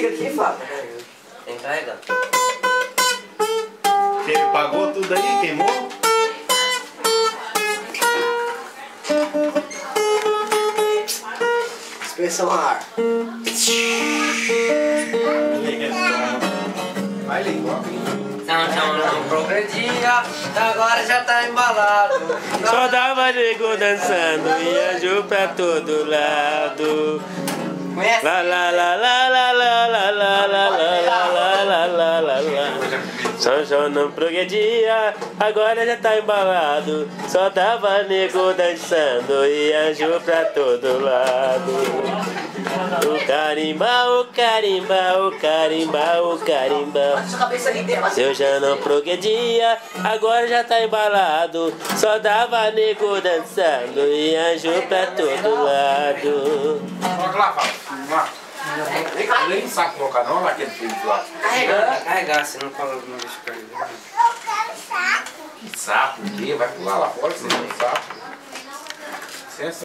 Que faca, Tem que carregar. Ele pagou tudo aí, queimou? Dispersão a ar. Vai ligar. Não, não, não progredia, agora já tá embalado. Só dava nego dançando, viajou pra todo lado. Conhece? Lá, lá, lá, lá, lá, lá, lá. São João não progredia, agora já tá embalado. Só dava nego dançando, viajou pra todo lado. O carimba, o carimba, o carimba, o carimba. Sua cabeça ali dela. Se eu já não progredia, agora já tá embalado. Só dava nego dançando e anjo pra todo lado. Coloca lá. Vamos lá. Nem saco colocar não naquele filme lá. Carregar, você não coloca no lixo pra ele. Eu quero saco. Que saco, o quê? Vai pular lá fora, você não é saco. Licença.